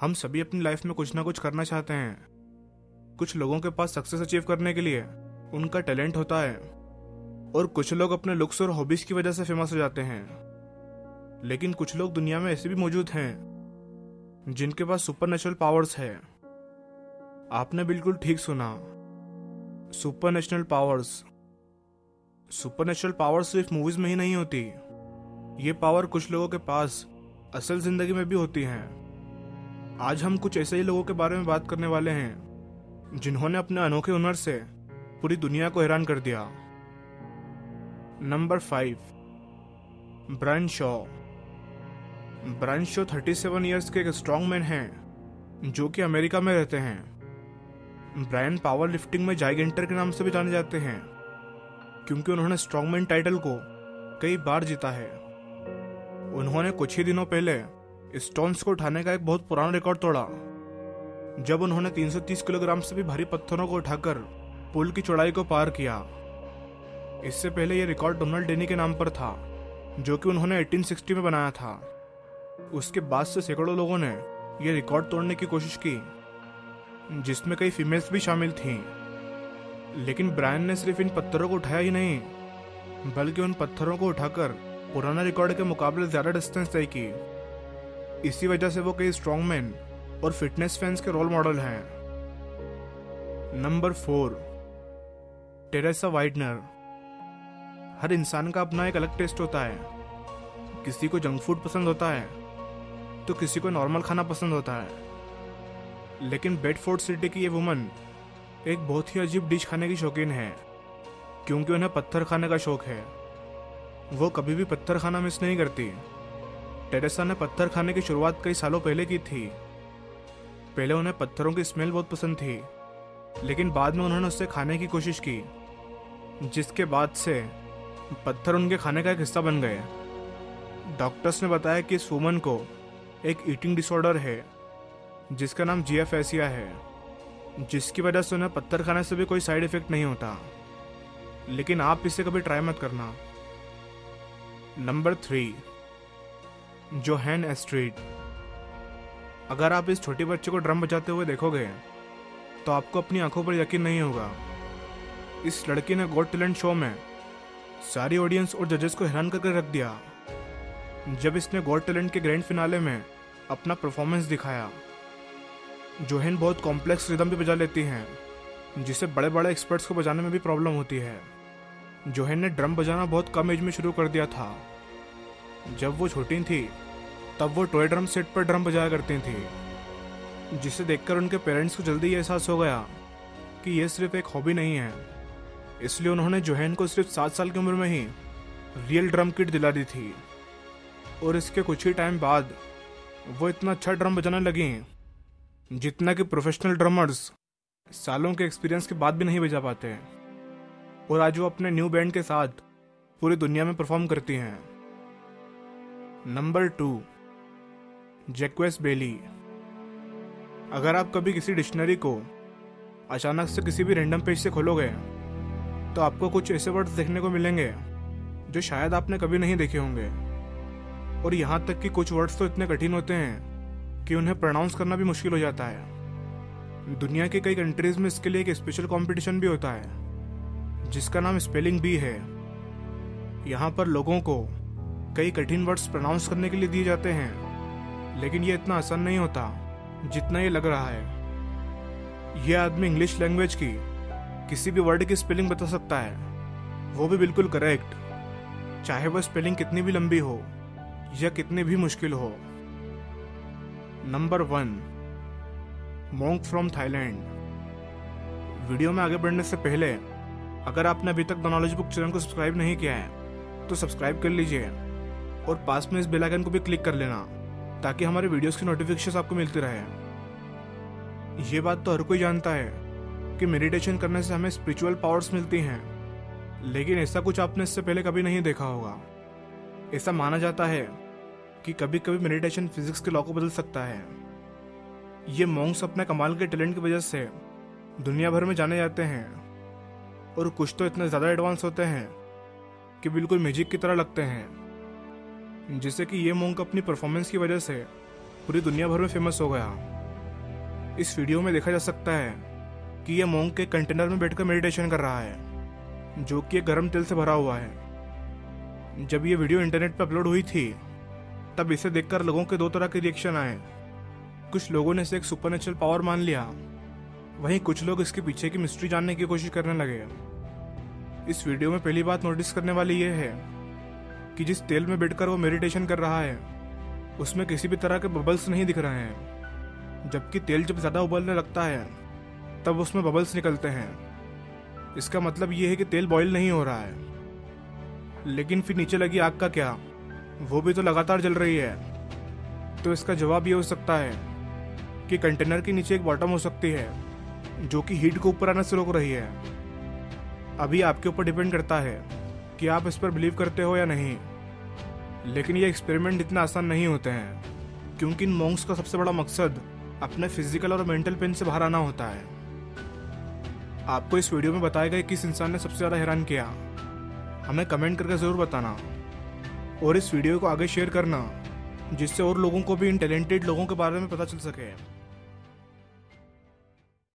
हम सभी अपनी लाइफ में कुछ ना कुछ करना चाहते हैं। कुछ लोगों के पास सक्सेस अचीव करने के लिए उनका टैलेंट होता है। और कुछ लोग अपने लुक्स और हॉबीज की वजह से फ़ेमस हो जाते हैं। लेकिन कुछ लोग दुनिया में ऐसे भी मौजूद हैं, जिनके पास सुपर नेचुरल पावर्स है। आपने बिल्कुल ठीक सुना। Super powers super natural powers सिर्फ़ मूवीज़ में ही नहीं होती। ये पावर कुछ लोगों के पास असल ज़िंदगी में भी होती हैं। आज हम कुछ ऐसे ही लोगों के बारे में बात करने वाले हैं, जिन्होंने अपने अनोखे हुनर से पूरी दुनिया को हैरान कर दिया। Number five Brian Shaw Brian Shaw 37 years के एक स्ट्रॉन्ग मैन हैं, जो कि अमेरिका में रहते हैं। ब्रायन पावर लिफ्टिंग में जाइगेंटर के नाम से भी जाने जाते हैं, क्योंकि उन्होंने स्ट्रॉन्गमैन टाइटल को कई बार जीता है। उन्होंने कुछ ही दिनों पहले स्टोन्स को उठाने का एक बहुत पुराना रिकॉर्ड तोड़ा। जब उन्होंने 330 किलोग्राम से भी भारी पत्थरों को उठाकर पुल की चौड़ाई को पार किया, इससे पहले यह रिकॉर्ड डोनाल्ड डेनी के नाम पर था, जो कि उन्होंने 1860 में बनाया था। उसके बाद से सैकड़ों लोगों ने यह रिकॉर्ड तोड़ने की कोशिश की, जिसमें कई फीमेल्स भी शामिल थीं। लेकिन ब्रायन ने सिर्फ़ इन पत्थरों को उठाया ही नहीं, बल्कि उन पत्थरों को उठाकर पुराना रिकॉर्ड के मुकाबले ज़्यादा डिस्टेंस तय की। इसी वजह से वो कई स्ट्रॉन्गमैन और फिटनेस फैंस के रोल मॉडल हैं। नंबर फोर टेरेसा वाइडनर हर इंसान का अपना एक अलग टेस्ट होता है। किसी को जंक फ़ूड पसंद होता है तो किसी को नॉर्मल खाना पसंद होता है। लेकिन बेडफोर्ड सिटी की ये वुमन एक बहुत ही अजीब डिश खाने की शौकीन है, क्योंकि उन्हें पत्थर खाने का शौक है। वो कभी भी पत्थर खाना मिस नहीं करती। टेरेसा ने पत्थर खाने की शुरुआत कई सालों पहले की थी। पहले उन्हें पत्थरों की स्मेल बहुत पसंद थी, लेकिन बाद में उन्होंने उससे खाने की कोशिश की, जिसके बाद से पत्थर उनके खाने का एक हिस्सा बन गए। डॉक्टर्स ने बताया कि इस वूमन को एक ईटिंग डिसऑर्डर है, जिसका नाम जी है, जिसकी वजह से उन्हें पत्थर खाने से भी कोई साइड इफ़ेक्ट नहीं होता। लेकिन आप इसे कभी ट्राई मत करना। नंबर थ्री जोहैन एस्ट्रीट अगर आप इस छोटे बच्चे को ड्रम बजाते हुए देखोगे तो आपको अपनी आँखों पर यकीन नहीं होगा। इस लड़की ने गॉड टैलेंट शो में सारी ऑडियंस और जजेस को हैरान करके रख दिया। जब इसने गॉड टैलेंट के ग्रैंड फिनाले में अपना परफॉर्मेंस दिखाया, जोहेन बहुत कॉम्प्लेक्स रिदम भी बजा लेती हैं जिसे बड़े बड़े एक्सपर्ट्स को बजाने में भी प्रॉब्लम होती है। जोहेन ने ड्रम बजाना बहुत कम एज में शुरू कर दिया था। जब वो छोटी थी, तब वो टॉय ड्रम सेट पर ड्रम बजाया करती थी, जिसे देखकर उनके पेरेंट्स को जल्दी ये एहसास हो गया कि ये सिर्फ़ एक हॉबी नहीं है। इसलिए उन्होंने जोहैन को सिर्फ़ सात साल की उम्र में ही रियल ड्रम किट दिला दी थी। और इसके कुछ ही टाइम बाद वो इतना अच्छा ड्रम बजाने लगी, जितना कि प्रोफेशनल ड्रमर्स सालों के एक्सपीरियंस के बाद भी नहीं बजा पाते। और आज वो अपने न्यू बैंड के साथ पूरी दुनिया में परफॉर्म करती हैं। नंबर टू जैक्वेस बेली अगर आप कभी किसी डिक्शनरी को अचानक से किसी भी रैंडम पेज से खोलोगे तो आपको कुछ ऐसे वर्ड्स देखने को मिलेंगे, जो शायद आपने कभी नहीं देखे होंगे। और यहाँ तक कि कुछ वर्ड्स तो इतने कठिन होते हैं कि उन्हें प्रोनाउंस करना भी मुश्किल हो जाता है। दुनिया के कई कंट्रीज़ में इसके लिए एक स्पेशल कंपटीशन भी होता है, जिसका नाम स्पेलिंग बी है। यहाँ पर लोगों को कई कठिन वर्ड्स प्रोनाउंस करने के लिए दिए जाते हैं, लेकिन ये इतना आसान नहीं होता जितना ये लग रहा है। यह आदमी इंग्लिश लैंग्वेज की किसी भी वर्ड की स्पेलिंग बता सकता है। वो भी बिल्कुल करेक्ट चाहे वह स्पेलिंग कितनी भी लंबी हो या कितनी भी मुश्किल हो। Number one monk from Thailand video में आगे बढ़ने से पहले, अगर आपने अभी तक द नॉलेज बुक चैनल को सब्सक्राइब नहीं किया है तो सब्सक्राइब कर लीजिए। और पास में इस बेल आइकन को भी क्लिक कर लेना, ताकि हमारे वीडियोस की नोटिफिकेशन आपको मिलती रहे। ये बात तो हर कोई जानता है कि मेडिटेशन करने से हमें स्पिरिचुअल पावर्स मिलती हैं, लेकिन ऐसा कुछ आपने इससे पहले कभी नहीं देखा होगा। ऐसा माना जाता है कि कभी कभी मेडिटेशन फिजिक्स के लॉ को बदल सकता है। ये मोंग्स अपने कमाल के टैलेंट की वजह से दुनिया भर में जाने जाते हैं, और कुछ तो इतने ज़्यादा एडवांस होते हैं कि बिल्कुल म्यूज़िक की तरह लगते हैं। जिससे कि ये मोंक अपनी परफॉर्मेंस की वजह से पूरी दुनिया भर में फ़ेमस हो गया। इस वीडियो में देखा जा सकता है कि यह मोंग के कंटेनर में बैठकर मेडिटेशन कर रहा है, जो कि एक गर्म तेल से भरा हुआ है। जब ये वीडियो इंटरनेट पर अपलोड हुई थी, तब इसे देखकर लोगों के दो तरह के रिएक्शन आए। कुछ लोगों ने इसे एक सुपर पावर मान लिया। वहीं कुछ लोग इसके पीछे की मिस्ट्री जानने की कोशिश करने लगे। इस वीडियो में पहली बात नोटिस करने वाली यह है कि जिस तेल में बैठकर वो मेडिटेशन कर रहा है, उसमें किसी भी तरह के बबल्स नहीं दिख रहे हैं। जबकि तेल जब ज़्यादा उबलने लगता है, तब उसमें बबल्स निकलते हैं। इसका मतलब ये है कि तेल बॉयल नहीं हो रहा है। लेकिन फिर नीचे लगी आग का क्या? वो भी तो लगातार जल रही है। तो इसका जवाब ये हो सकता है कि कंटेनर के नीचे एक बॉटम हो सकती है, जो कि हीट को ऊपर आने से रोक रही है। अभी आपके ऊपर डिपेंड करता है। कि आप इस पर बिलीव करते हो या नहीं। लेकिन ये एक्सपेरिमेंट इतना आसान नहीं होते हैं, क्योंकि इन मॉन्क्स का सबसे बड़ा मकसद अपने फ़िज़िकल और मेंटल पेन से बाहर आना होता है। आपको इस वीडियो में बताया गया किस इंसान ने सबसे ज़्यादा हैरान किया। हमें कमेंट करके ज़रूर बताना। और इस वीडियो को आगे शेयर करना, जिससे और लोगों को भी इन टैलेंटेड लोगों के बारे में पता चल सके।